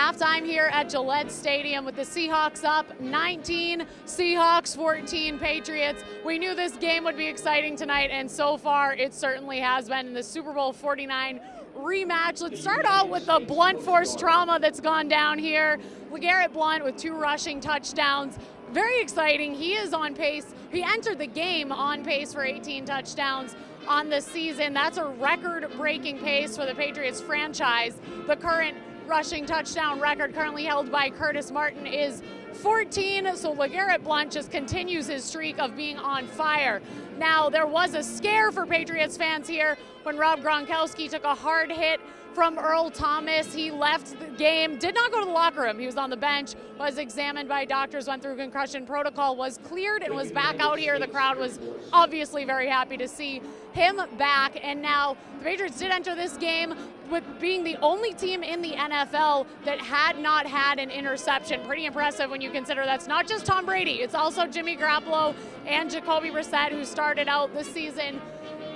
Halftime here at Gillette Stadium with the Seahawks up 19, Seahawks 14, Patriots. We knew this game would be exciting tonight, and so far it certainly has been in the Super Bowl 49 rematch. Let's start out with the blunt force trauma that's gone down here. LeGarrette Blount with two rushing touchdowns. Very exciting. He is on pace. He entered the game on pace for 18 touchdowns on the season. That's a record breaking pace for the Patriots franchise. The current rushing touchdown record currently held by Curtis Martin is 14. So LeGarrette Blount just continues his streak of being on fire. Now, there was a scare for Patriots fans here when Rob Gronkowski took a hard hit from Earl Thomas. He left the game, did not go to the locker room. He was on the bench, was examined by doctors, went through concussion protocol, was cleared, and was back out here. The crowd was obviously very happy to see him back. And now the Patriots did enter this game with being the only team in the NFL that had not had an interception. Pretty impressive when you consider that's not just Tom Brady, it's also Jimmy Garoppolo and Jacoby Brissett who started out this season.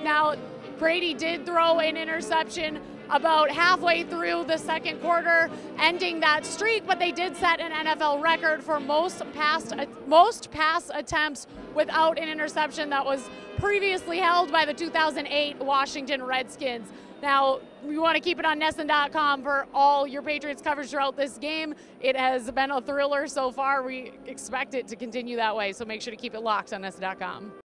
Now, Brady did throw an interception about halfway through the second quarter, ending that streak. But they did set an NFL record for most pass uh, most pass attempts without an interception that was previously held by the 2008 Washington Redskins. Now, we want to keep it on NESN.com for all your Patriots coverage throughout this game. It has been a thriller so far. We expect it to continue that way, so make sure to keep it locked on NESN.com.